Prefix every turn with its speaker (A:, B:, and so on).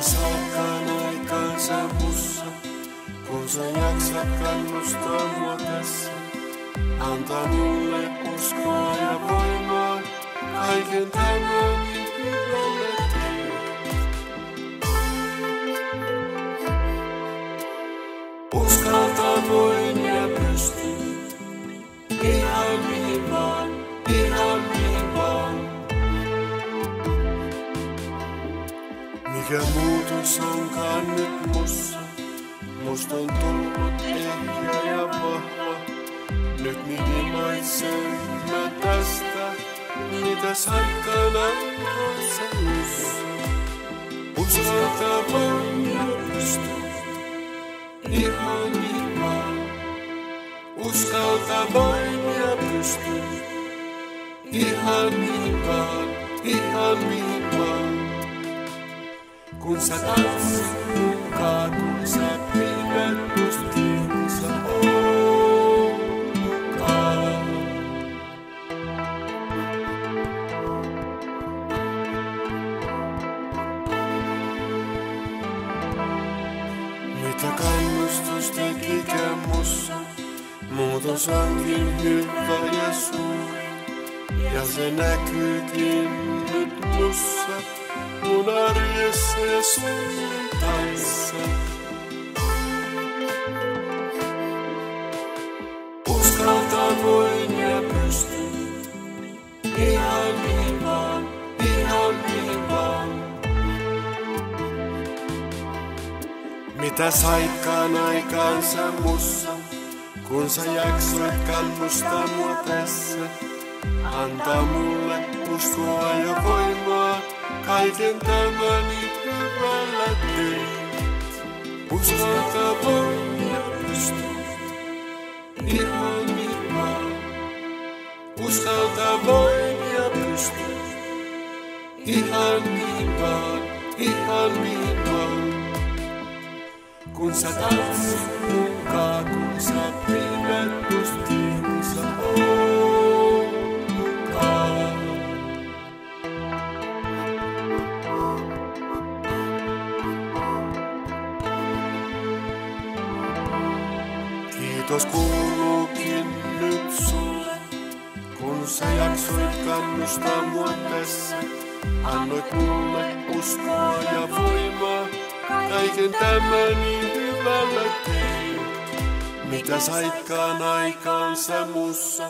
A: saatkaan aikansa mussa, kun sä jaksat kannustaa mua tässä. Anta mulle uskoa ja voimaa, kaiken tämän Mikä muutos onkaan nyt mussa, musta on tullut ehjä ja vahva. Nyt minimaisen mä tästä, mitä saikkaan aikansa mussa. Uskaltaa voin ja pystyn, ihan vaan. Uskaltaa voin ja pystyn, ihan vaan, ihan vaan. Kun sä tanssit mukaan, kun sä pidät musta kiinni, sä oot mukaan. Mitä kannustus tekikään mussa, muutos onkin hyvä ja suuri. Ja se näkyykin ihan mihin vaan, ihan mihin vaan. Mitä saikkaan aikaansa mussa, kun sä jaksoit kannustaa mua tässä. Antaa mulle uskoa ja kaiken tämän niin hyvällä voin ja pystyn, ihan niin vaan. Uskaltaa voin ja pystyn, ihan niin ihan niin. Kun sä tanssit mukaan, Kiitos kuuluukin nyt sulle, kun sä jaksoit kannustaa mua tässä. Annoit mulle uskoa ja voimaa, kaiken tämän niin hyvällä teit. Mitä saitkaan aikaansa mussa,